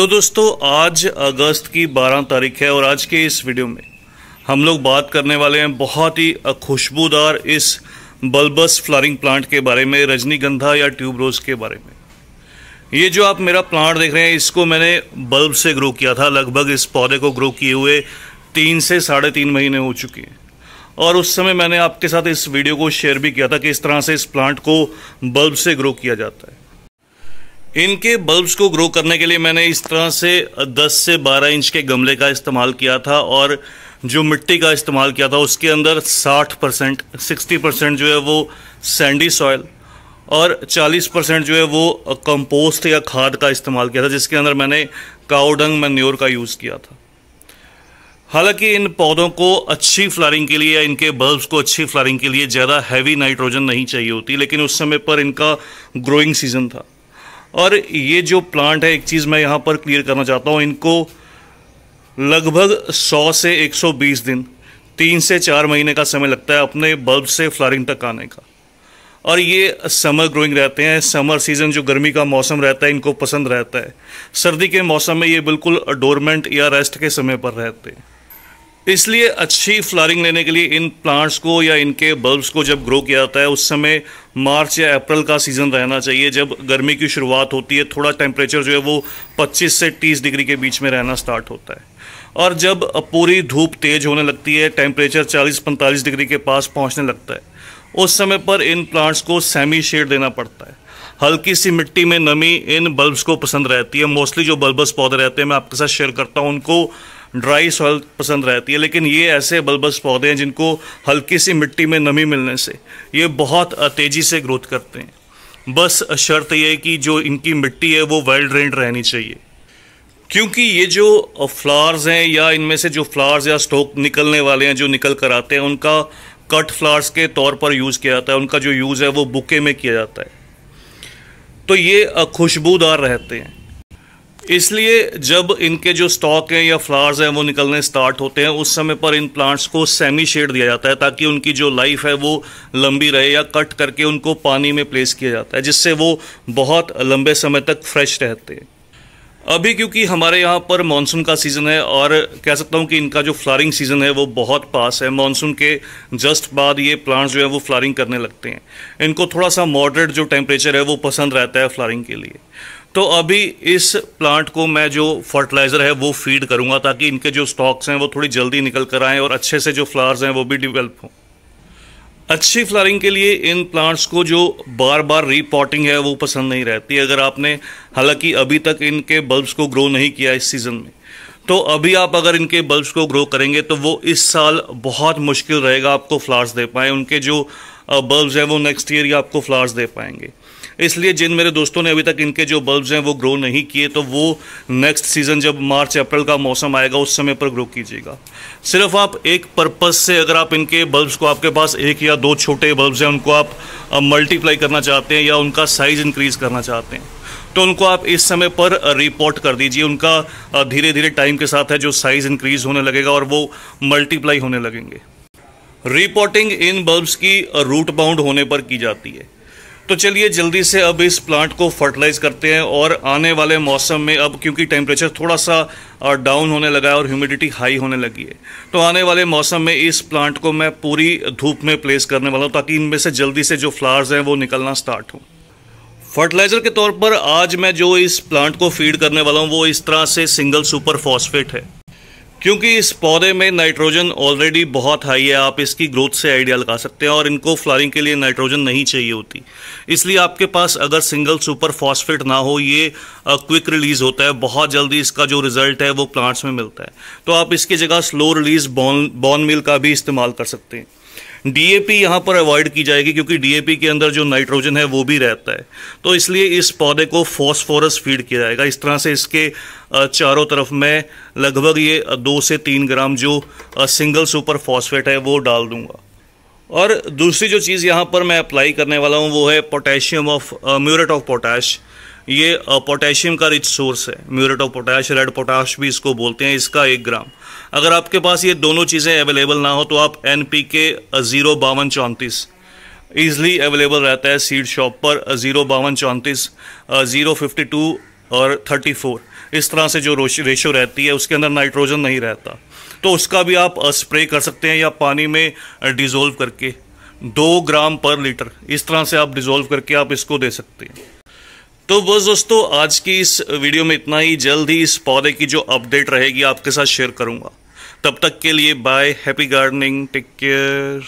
तो दोस्तों, आज अगस्त की 12 तारीख है और आज के इस वीडियो में हम लोग बात करने वाले हैं बहुत ही खुशबूदार इस बल्बस फ्लारिंग प्लांट के बारे में, रजनीगंधा या ट्यूब रोज़ के बारे में। ये जो आप मेरा प्लांट देख रहे हैं, इसको मैंने बल्ब से ग्रो किया था, लगभग इस पौधे को ग्रो किए हुए तीन से साढ़े तीन महीने हो चुके हैं। और उस समय मैंने आपके साथ इस वीडियो को शेयर भी किया था कि इस तरह से इस प्लांट को बल्ब से ग्रो किया जाता है। इनके बल्ब्स को ग्रो करने के लिए मैंने इस तरह से 10 से 12 इंच के गमले का इस्तेमाल किया था और जो मिट्टी का इस्तेमाल किया था, उसके अंदर 60 परसेंट, सिक्सटी परसेंट जो है वो सैंडी सॉयल और 40 परसेंट जो है वो कंपोस्ट या खाद का इस्तेमाल किया था, जिसके अंदर मैंने काउडंग मैन्योर का यूज़ किया था। हालाँकि इन पौधों को अच्छी फ्लारिंग के लिए या इनके बल्ब्स को अच्छी फ्लारिंग के लिए ज़्यादा हैवी नाइट्रोजन नहीं चाहिए होती, लेकिन उस समय पर इनका ग्रोइंग सीज़न था। और ये जो प्लांट है, एक चीज़ मैं यहाँ पर क्लियर करना चाहता हूँ, इनको लगभग 100 से 120 दिन, तीन से चार महीने का समय लगता है अपने बल्ब से फ्लारिंग तक आने का। और ये समर ग्रोइंग रहते हैं समर सीज़न जो गर्मी का मौसम रहता है, इनको पसंद रहता है। सर्दी के मौसम में ये बिल्कुल डोरमेंट या रेस्ट के समय पर रहते हैं। इसलिए अच्छी फ्लारिंग लेने के लिए इन प्लांट्स को या इनके बल्ब्स को जब ग्रो किया जाता है, उस समय मार्च या अप्रैल का सीज़न रहना चाहिए। जब गर्मी की शुरुआत होती है, थोड़ा टेम्परेचर जो है वो 25 से 30 डिग्री के बीच में रहना स्टार्ट होता है। और जब पूरी धूप तेज होने लगती है, टेम्परेचर 40-45 डिग्री के पास पहुँचने लगता है, उस समय पर इन प्लांट्स को सेमी शेड देना पड़ता है। हल्की सी मिट्टी में नमी इन बल्ब्स को पसंद रहती है। मोस्टली जो बल्बस पौधे रहते हैं, मैं आपके साथ शेयर करता हूँ, उनको ड्राई सॉइल पसंद रहती है, लेकिन ये ऐसे बल्बस पौधे हैं जिनको हल्की सी मिट्टी में नमी मिलने से ये बहुत तेज़ी से ग्रोथ करते हैं। बस शर्त यह कि जो इनकी मिट्टी है वो वेल ड्रेंड रहनी चाहिए। क्योंकि ये जो फ्लावर्स हैं या इनमें से जो फ्लावर्स या स्टोक निकलने वाले हैं, जो निकल कर आते हैं, उनका कट फ्लावर्स के तौर पर यूज़ किया जाता है। उनका जो यूज़ है वो बुके में किया जाता है। तो ये खुशबूदार रहते हैं। इसलिए जब इनके जो स्टॉक हैं या फ्लावर्स हैं वो निकलने स्टार्ट होते हैं, उस समय पर इन प्लांट्स को सेमी शेड दिया जाता है ताकि उनकी जो लाइफ है वो लंबी रहे या कट करके उनको पानी में प्लेस किया जाता है, जिससे वो बहुत लंबे समय तक फ्रेश रहते हैं। अभी क्योंकि हमारे यहाँ पर मानसून का सीज़न है और कह सकता हूँ कि इनका जो फ्लारिंग सीज़न है वो बहुत पास है। मानसून के जस्ट बाद ये प्लांट्स जो है वो फ्लारिंग करने लगते हैं। इनको थोड़ा सा मॉडरेट जो टेम्परेचर है वो पसंद रहता है फ्लारिंग के लिए। तो अभी इस प्लांट को मैं जो फर्टिलाइज़र है वो फ़ीड करूँगा ताकि इनके जो स्टॉक्स हैं वो थोड़ी जल्दी निकल कर आएँ और अच्छे से जो फ्लावर्स हैं वो भी डिवेल्प हों। अच्छी फ्लारिंग के लिए इन प्लांट्स को जो बार बार रीपॉटिंग है वो पसंद नहीं रहती। अगर आपने, हालाँकि अभी तक इनके बल्ब्स को ग्रो नहीं किया इस सीज़न में तो अभी आप अगर इनके बल्ब्स को ग्रो करेंगे तो वो इस साल बहुत मुश्किल रहेगा आपको फ्लावर्स दे पाएँ। उनके जो बल्ब्स हैं वो नेक्स्ट ईयर ही आपको फ्लावर्स दे पाएँगे। इसलिए जिन मेरे दोस्तों ने अभी तक इनके जो बल्ब्स हैं वो ग्रो नहीं किए तो वो नेक्स्ट सीज़न जब मार्च, अप्रैल का मौसम आएगा, उस समय पर ग्रो कीजिएगा। सिर्फ़ आप एक पर्पज़ से अगर आप इनके बल्ब्स को आपके पास एक या दो छोटे बल्ब्स हैं, उनको आप मल्टीप्लाई करना चाहते हैं या उनका साइज़ इंक्रीज़ करना चाहते हैं तो उनको आप इस समय पर रिपोर्ट कर दीजिए। उनका धीरे धीरे टाइम के साथ है, जो साइज़ इंक्रीज़ होने लगेगा और वो मल्टीप्लाई होने लगेंगे। रिपोर्टिंग इन बल्ब्स की रूट बाउंड होने पर की जाती है। तो चलिए जल्दी से अब इस प्लांट को फर्टिलाइज करते हैं और आने वाले मौसम में अब क्योंकि टेम्परेचर थोड़ा सा डाउन होने लगा है और ह्यूमिडिटी हाई होने लगी है। तो आने वाले मौसम में इस प्लांट को मैं पूरी धूप में प्लेस करने वाला हूँ ताकि इनमें से जल्दी से जो फ्लावर्स हैं वो निकलना स्टार्ट हों। फर्टिलाइज़र के तौर पर आज मैं जो इस प्लांट को फ़ीड करने वाला हूँ वो इस तरह से सिंगल सुपर फॉस्फेट है। क्योंकि इस पौधे में नाइट्रोजन ऑलरेडी बहुत हाई है, आप इसकी ग्रोथ से आइडिया लगा सकते हैं और इनको फ्लारिंग के लिए नाइट्रोजन नहीं चाहिए होती। इसलिए आपके पास अगर सिंगल सुपर फॉस्फेट ना हो, ये क्विक रिलीज़ होता है, बहुत जल्दी इसका जो रिज़ल्ट है, वो प्लांट्स में मिलता है। तो आप इसकी जगह स्लो रिलीज़ बॉन बॉन मिल का भी इस्तेमाल कर सकते हैं। डीएपी यहाँ पर अवॉइड की जाएगी क्योंकि डीएपी के अंदर जो नाइट्रोजन है वो भी रहता है। तो इसलिए इस पौधे को फॉस्फोरस फ़ीड किया जाएगा। इस तरह से इसके चारों तरफ़ मैं लगभग ये दो से तीन ग्राम जो सिंगल सुपर फॉस्फेट है वो डाल दूँगा। और दूसरी जो चीज़ यहाँ पर मैं अप्लाई करने वाला हूँ वो है potassium of muriate of potash ये पोटेशियम का रिच सोर्स है। Muriate of potash, red potash भी इसको बोलते हैं, इसका एक ग्राम। अगर आपके पास ये दोनों चीज़ें अवेलेबल ना हो तो आप एन पी के ज़ीरो बावन चौंतीस ईजिली अवेलेबल रहता है सीड शॉप पर ज़ीरो बावन चौंतीस ज़ीरो फिफ्टी टू और 34 इस तरह से जो रेशो रहती है, उसके अंदर नाइट्रोजन नहीं रहता। तो उसका भी आप स्प्रे कर सकते हैं या पानी में डिज़ोल्व करके। दो ग्राम पर लीटर। इस तरह से आप डिज़ोल्व करके आप इसको दे सकते हैं। तो बस दोस्तों, आज की इस वीडियो में इतना ही। जल्द ही इस पौधे की जो अपडेट रहेगी, आपके साथ शेयर करूँगा। तब तक के लिए bye happy gardening take care